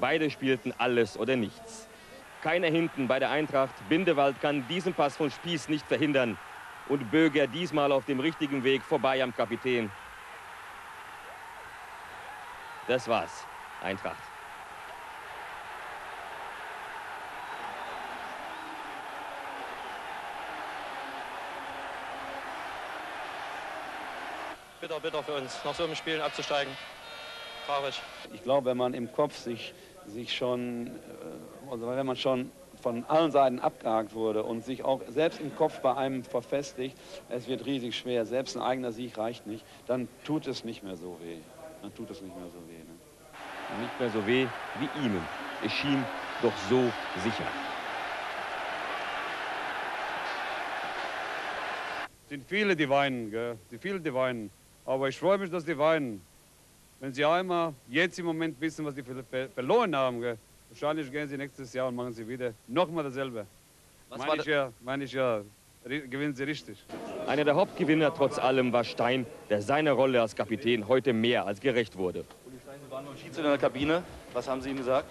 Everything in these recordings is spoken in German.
Beide spielten alles oder nichts. Keiner hinten bei der Eintracht. Bindewald kann diesen Pass von Spieß nicht verhindern. Und Böger diesmal auf dem richtigen Weg vorbei am Kapitän. Das war's. Eintracht. Bitter, bitter für uns, nach so einem Spielen abzusteigen. Traurig. Ich glaube, wenn man im Kopf sich, sich schon, äh, also wenn man schon von allen Seiten abgehakt wurde und sich auch selbst im Kopf bei einem verfestigt, es wird riesig schwer, selbst ein eigener Sieg reicht nicht, dann tut es nicht mehr so weh. Dann tut es nicht mehr so weh. Ne? Nicht mehr so weh wie ihnen. Es schien doch so sicher. sind viele, die weinen, gell? Die viele, die weinen. Aber ich freue mich, dass die weinen. Wenn sie einmal jetzt im Moment wissen, was sie verloren haben, gell? wahrscheinlich gehen sie nächstes Jahr und machen sie wieder nochmal dasselbe. Was meine, ich ja, meine ich ja, gewinnen sie richtig. Einer der Hauptgewinner trotz allem war Stein, der seiner Rolle als Kapitän heute mehr als gerecht wurde. Uli Stein, Sie waren beim Schiedsrichter in der Kabine. Was haben Sie ihm gesagt?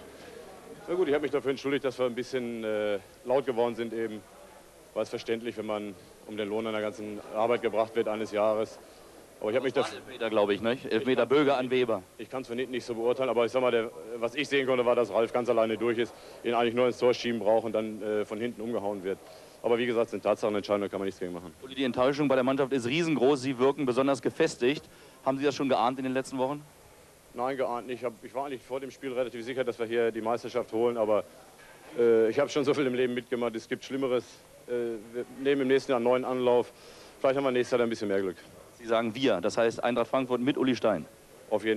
Na gut, ich habe mich dafür entschuldigt, dass wir ein bisschen äh, laut geworden sind eben. War es verständlich, wenn man um den Lohn einer ganzen Arbeit gebracht wird eines Jahres. Aber ich habe mich das Elfmeter, glaube ich, nicht? Elfmeter Böge an Weber. Ich kann es von hinten nicht so beurteilen, aber ich sag mal, der, was ich sehen konnte, war, dass Ralf ganz alleine durch ist, ihn eigentlich nur ins Tor schieben braucht und dann äh, von hinten umgehauen wird. Aber wie gesagt, sind Tatsachenentscheidungen, da kann man nichts gegen machen. Die Enttäuschung bei der Mannschaft ist riesengroß. Sie wirken besonders gefestigt. Haben Sie das schon geahnt in den letzten Wochen? Nein, geahnt nicht. Ich, hab, ich war eigentlich vor dem Spiel relativ sicher, dass wir hier die Meisterschaft holen, aber äh, ich habe schon so viel im Leben mitgemacht. Es gibt Schlimmeres. Äh, wir nehmen im nächsten Jahr einen neuen Anlauf. Vielleicht haben wir nächstes Jahr ein bisschen mehr Glück. Sie sagen wir, das heißt Eintracht Frankfurt mit Uli Stein. Auf jeden